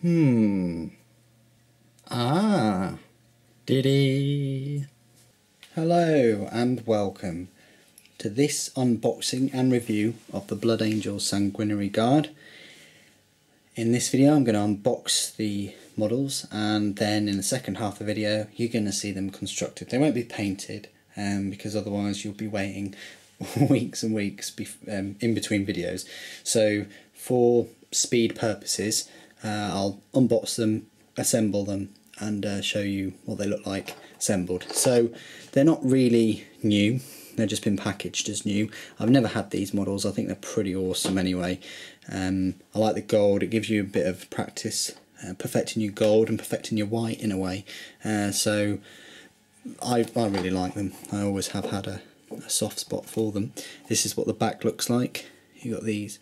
Hmm. Ah. Diddy. Hello and welcome to this unboxing and review of the Blood Angel Sanguinary Guard. In this video I'm going to unbox the models and then in the second half of the video you're going to see them constructed. They won't be painted um, because otherwise you'll be waiting weeks and weeks um, in between videos. So for speed purposes uh, I'll unbox them, assemble them and uh, show you what they look like assembled. So they're not really new, they've just been packaged as new. I've never had these models, I think they're pretty awesome anyway. Um, I like the gold, it gives you a bit of practice uh, perfecting your gold and perfecting your white in a way. Uh, so I, I really like them, I always have had a, a soft spot for them. This is what the back looks like. You've got these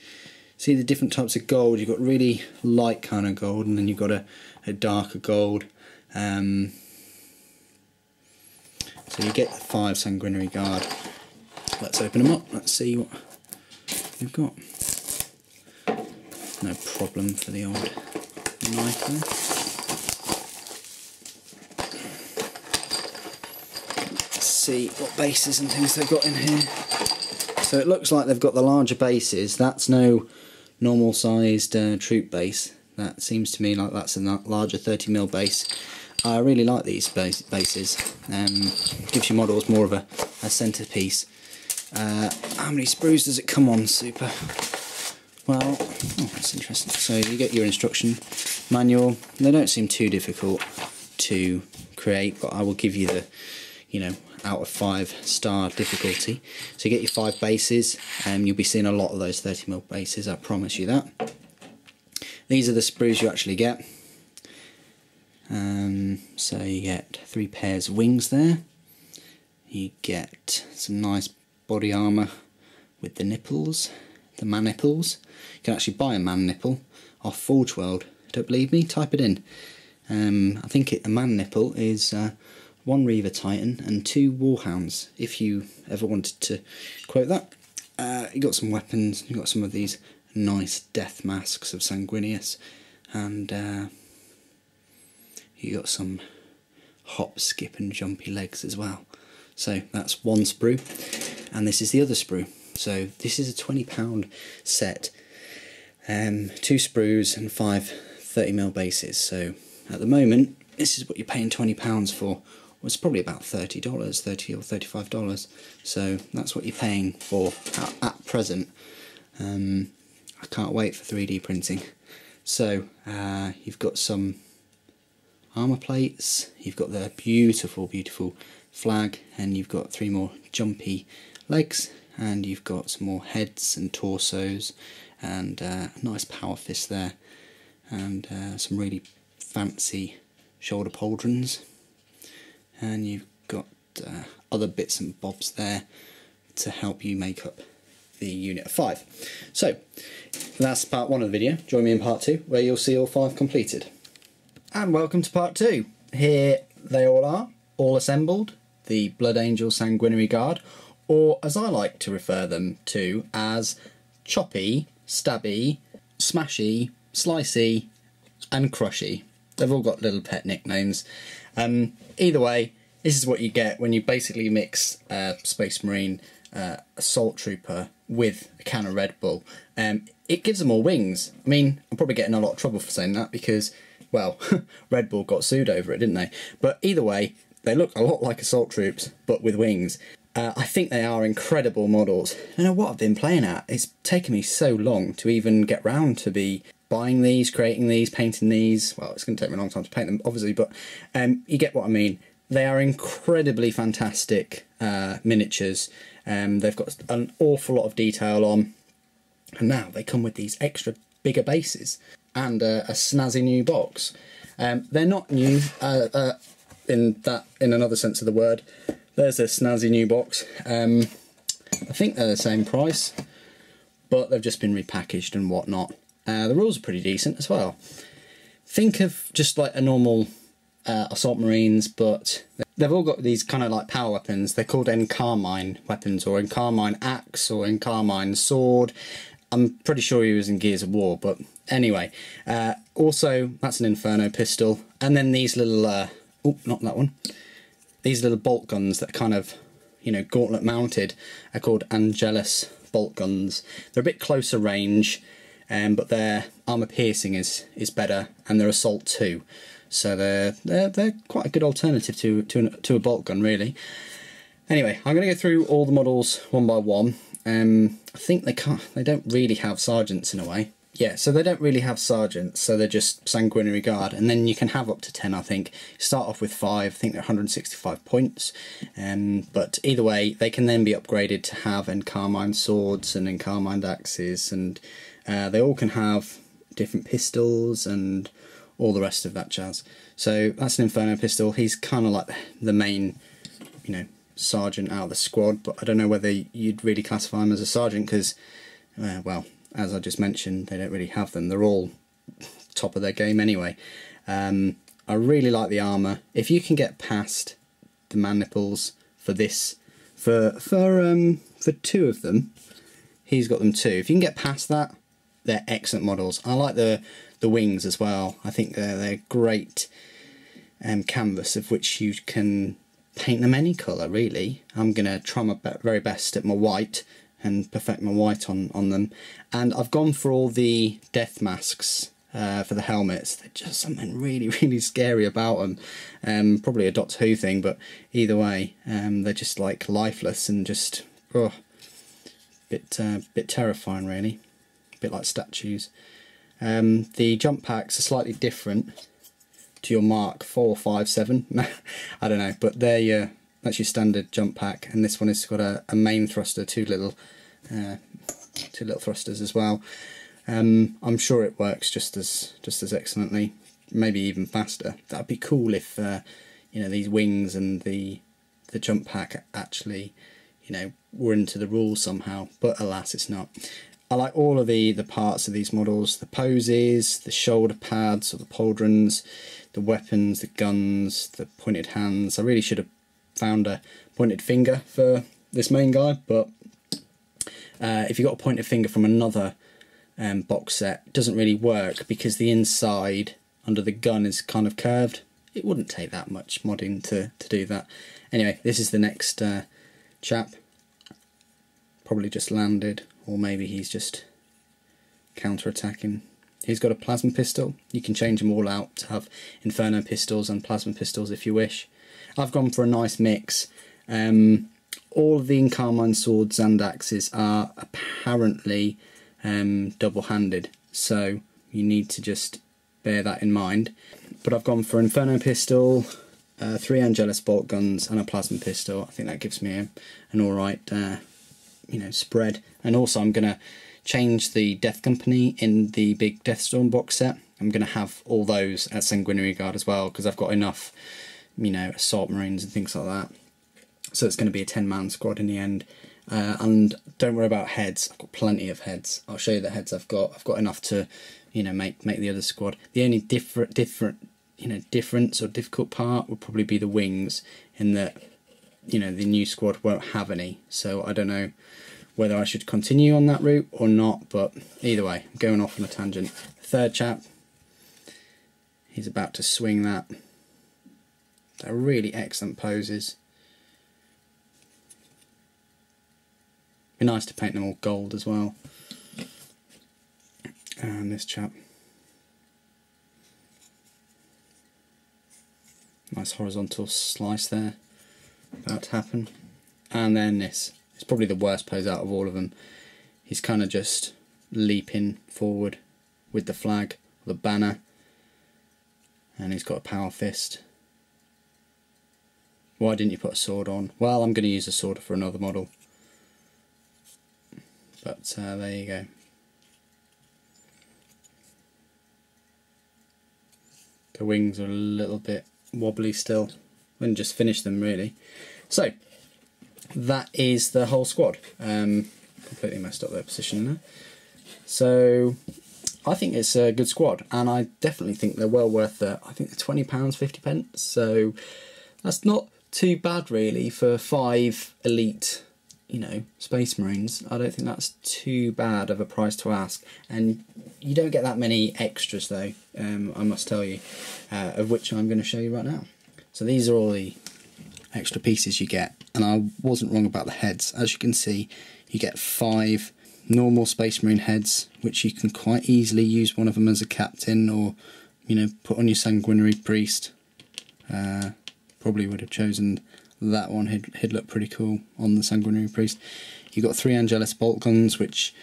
see the different types of gold. You've got really light kind of gold and then you've got a, a darker gold. Um, so you get the five sanguinary guard. Let's open them up. Let's see what we've got. No problem for the old knife there. See what bases and things they've got in here. So it looks like they've got the larger bases. That's no normal sized uh, troop base. That seems to me like that's a larger 30mm base. I really like these base bases. Um, gives you models more of a, a centerpiece. Uh, how many sprues does it come on, Super? Well, oh, that's interesting. So you get your instruction manual. They don't seem too difficult to create, but I will give you the, you know, out of five star difficulty. So you get your five bases, and um, you'll be seeing a lot of those 30mm bases, I promise you that. These are the sprues you actually get. Um, so you get three pairs of wings there. You get some nice body armour with the nipples, the man nipples. You can actually buy a man nipple off Forge World. Don't believe me? Type it in. Um, I think it, a man nipple is uh, one Reaver Titan and two Warhounds, if you ever wanted to quote that. Uh, you got some weapons, you got some of these nice death masks of Sanguinius, and uh, you got some hop, skip, and jumpy legs as well. So that's one sprue, and this is the other sprue. So this is a £20 set, um, two sprues and five 30mm bases. So at the moment, this is what you're paying £20 for was probably about $30, 30 or $35. So that's what you're paying for at, at present. Um, I can't wait for 3D printing. So uh, you've got some armour plates, you've got the beautiful, beautiful flag, and you've got three more jumpy legs, and you've got some more heads and torsos, and uh, a nice power fist there, and uh, some really fancy shoulder pauldrons and you've got uh, other bits and bobs there to help you make up the unit of five. So that's part one of the video. Join me in part two where you'll see all five completed. And welcome to part two. Here they all are, all assembled, the Blood Angel Sanguinary Guard, or as I like to refer them to as Choppy, Stabby, Smashy, Slicey and Crushy. They've all got little pet nicknames. Um, either way, this is what you get when you basically mix uh, Space Marine uh, Assault Trooper with a can of Red Bull. Um, it gives them all wings. I mean, I'm probably getting a lot of trouble for saying that because, well, Red Bull got sued over it, didn't they? But either way, they look a lot like Assault Troops, but with wings. Uh, I think they are incredible models. I don't know what I've been playing at. It's taken me so long to even get round to be buying these, creating these, painting these. Well, it's going to take me a long time to paint them, obviously, but um, you get what I mean. They are incredibly fantastic uh, miniatures. Um, they've got an awful lot of detail on, and now they come with these extra bigger bases and uh, a snazzy new box. Um, they're not new uh, uh, in that in another sense of the word. There's a snazzy new box. Um, I think they're the same price, but they've just been repackaged and whatnot. Uh, the rules are pretty decent as well. Think of just like a normal uh, assault marines, but they've all got these kind of like power weapons. They're called Encarmine weapons, or Encarmine axe, or Encarmine sword. I'm pretty sure he was in Gears of War, but anyway. Uh, also, that's an Inferno pistol. And then these little, uh, oh, not that one. These little bolt guns that kind of, you know, gauntlet mounted are called Angelus bolt guns. They're a bit closer range, um, but their armor piercing is is better, and their assault too. So they're they're they're quite a good alternative to to to a bolt gun, really. Anyway, I'm going to go through all the models one by one. Um, I think they can't. They don't really have sergeants in a way. Yeah, so they don't really have sergeants, so they're just sanguinary guard, and then you can have up to ten. I think start off with five. I think they're 165 points, um, but either way, they can then be upgraded to have encarmine swords and encarmined axes, and uh, they all can have different pistols and all the rest of that jazz. So that's an Inferno pistol. He's kind of like the main, you know, sergeant out of the squad, but I don't know whether you'd really classify him as a sergeant because, uh, well, as I just mentioned, they don't really have them. They're all top of their game anyway. Um, I really like the armour. If you can get past the maniples for this, for for um, for two of them, he's got them too. If you can get past that, they're excellent models. I like the the wings as well. I think they're they're great um, canvas of which you can paint them any colour really. I'm to try my very best at my white and perfect my white on, on them. And I've gone for all the death masks uh, for the helmets. They're just something really, really scary about them. Um, probably a Doctor Who thing, but either way, um, they're just like lifeless and just, oh, bit, uh, bit terrifying really. A bit like statues. Um, the jump packs are slightly different to your Mark 4, 5, 7. I don't know, but they're that's your standard jump pack, and this one has got a, a main thruster, two little uh, two little thrusters as well. Um, I'm sure it works just as just as excellently, maybe even faster. That'd be cool if uh, you know these wings and the the jump pack actually you know were into the rules somehow, but alas, it's not. I like all of the the parts of these models, the poses, the shoulder pads or the pauldrons, the weapons, the guns, the pointed hands. I really should have found a pointed finger for this main guy, but uh, if you got a pointed finger from another um, box set, it doesn't really work because the inside under the gun is kind of curved. It wouldn't take that much modding to, to do that. Anyway, this is the next uh, chap. Probably just landed, or maybe he's just counter-attacking. He's got a plasma pistol. You can change them all out to have Inferno pistols and plasma pistols if you wish. I've gone for a nice mix. Um, all of the Encarmine swords and axes are apparently um, double-handed, so you need to just bear that in mind. But I've gone for Inferno pistol, uh, three Angelus bolt guns, and a plasma pistol. I think that gives me a, an alright, uh, you know, spread. And also I'm to change the Death Company in the big Deathstorm box set. I'm to have all those at Sanguinary Guard as well, because I've got enough, you know, Assault Marines and things like that so it's going to be a 10 man squad in the end. Uh, and don't worry about heads. I've got plenty of heads. I'll show you the heads I've got. I've got enough to, you know, make make the other squad. The only different different you know difference or difficult part would probably be the wings, in that you know the new squad won't have any. So I don't know whether I should continue on that route or not. But either way, I'm going off on a tangent. Third chap, he's about to swing that. They're really excellent poses. Be nice to paint them all gold as well. And this chap. Nice horizontal slice there. About to happen. And then this. It's probably the worst pose out of all of them. He's kind of just leaping forward with the flag, the banner. And he's got a power fist. Why didn't you put a sword on? Well, I'm going to use a sword for another model. But uh, there you go. The wings are a little bit wobbly still. Wouldn't just finish them really. So that is the whole squad. Um, completely messed up their position there. So I think it's a good squad, and I definitely think they're well worth the. I think they're twenty pounds fifty pence. So that's not too bad really for five elite you know, Space Marines, I don't think that's too bad of a price to ask. And you don't get that many extras, though, um, I must tell you, uh, of which I'm going to show you right now. So these are all the extra pieces you get, and I wasn't wrong about the heads. As you can see, you get five normal Space Marine heads, which you can quite easily use one of them as a captain or, you know, put on your Sanguinary Priest. Uh, probably would have chosen that one he'd, he'd look pretty cool on the Sanguinary Priest. You've got three Angelus bolt guns, which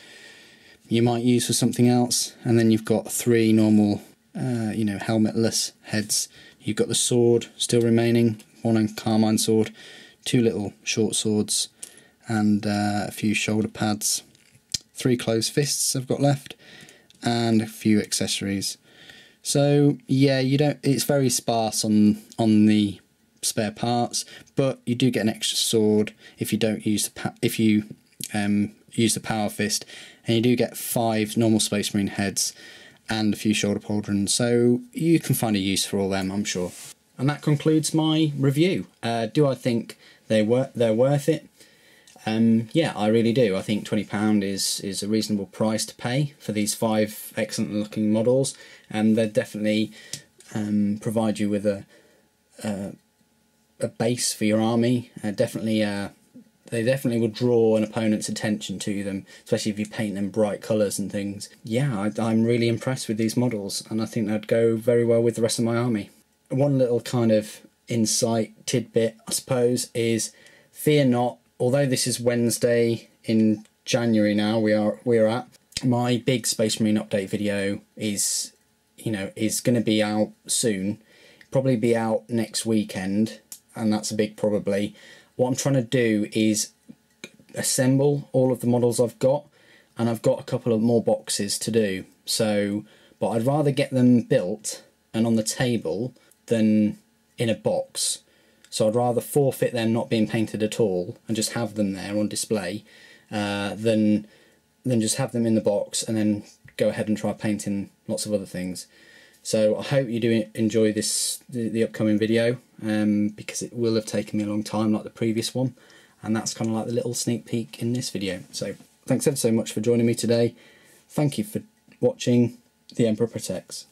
you might use for something else, and then you've got three normal, uh, you know, helmetless heads. You've got the sword still remaining, one Encarmine sword, two little short swords, and uh, a few shoulder pads. Three closed fists I've got left, and a few accessories. So yeah, you don't. It's very sparse on on the spare parts, but you do get an extra sword if you don't use the if you um, use the power fist, and you do get five normal Space Marine heads and a few shoulder pauldrons. So you can find a use for all them, I'm sure. And that concludes my review. Uh, do I think they were they're worth it? Um, yeah, I really do. I think twenty pound is is a reasonable price to pay for these five excellent looking models, and they definitely um, provide you with a, a a base for your army. Uh, definitely, uh, they definitely would draw an opponent's attention to them, especially if you paint them bright colours and things. Yeah, I, I'm really impressed with these models, and I think they'd go very well with the rest of my army. One little kind of insight tidbit, I suppose, is fear not. Although this is Wednesday in January now, we are we're at my big Space Marine update video is, you know, is going to be out soon. Probably be out next weekend and that's a big probably. What I'm trying to do is assemble all of the models I've got, and I've got a couple of more boxes to do. So, but I'd rather get them built and on the table than in a box. So I'd rather forfeit them not being painted at all and just have them there on display uh, than than just have them in the box and then go ahead and try painting lots of other things. So I hope you do enjoy this the, the upcoming video um, because it will have taken me a long time like the previous one and that's kind of like the little sneak peek in this video. So thanks ever so much for joining me today. Thank you for watching. The Emperor Protects.